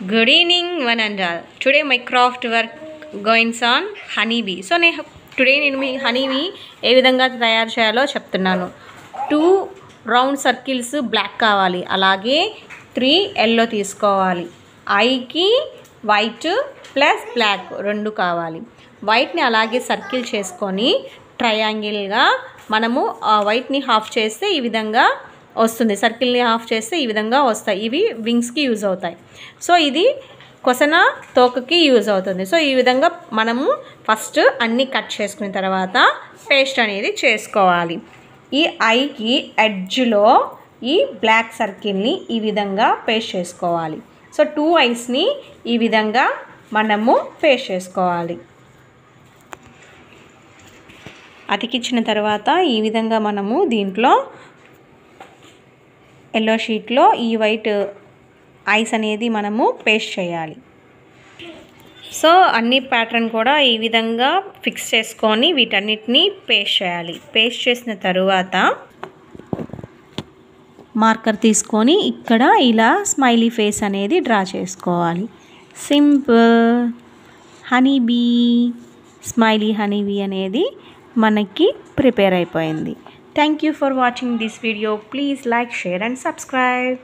Good evening one and all today my craft work goings on honeybee so నేను today నేను మీ honeybee ఏ విధంగా తయారు చేయాలో చెప్తున్నాను. టూ రౌండ్ సర్కిల్స్ బ్లాక్ కావాలి. అలాగే త్రీ ఎల్లో తీసుకోవాలి. ఐకి వైట్ ప్లస్ బ్లాక్ రెండు కావాలి. వైట్ని అలాగే సర్కిల్ చేసుకొని ట్రయాంగిల్గా మనము ఆ వైట్ని హాఫ్ చేస్తే ఈ విధంగా వస్తుంది. సర్కిల్ని హాఫ్ చేస్తే ఈ విధంగా వస్తాయి. ఇవి వింగ్స్కి యూజ్ అవుతాయి. సో ఇది కొసన తోకకి యూజ్ అవుతుంది. సో ఈ విధంగా మనము ఫస్ట్ అన్నీ కట్ చేసుకున్న తర్వాత పేస్ట్ అనేది చేసుకోవాలి. ఈ ఐకి ఎడ్జ్లో ఈ బ్లాక్ సర్కిల్ని ఈ విధంగా పేస్ట్ చేసుకోవాలి. సో టూ ఐస్ని ఈ విధంగా మనము పేస్ట్ చేసుకోవాలి. అతికిచ్చిన తర్వాత ఈ విధంగా మనము దీంట్లో ఎల్లో షీట్లో ఈ వైట్ ఐస్ అనేది మనము పేస్ట్ చేయాలి. సో అన్ని ప్యాటర్న్ కూడా ఈ విధంగా ఫిక్స్ చేసుకొని వీటన్నిటిని పేస్ట్ చేయాలి. పేస్ట్ చేసిన తరువాత మార్కర్ తీసుకొని ఇక్కడ ఇలా స్మైలీ ఫేస్ అనేది డ్రా చేసుకోవాలి. సింపుల్ హనీబీ స్మైలీ హనీబీ అనేది మనకి ప్రిపేర్ అయిపోయింది. Thank you for watching this video. Please like, share and subscribe.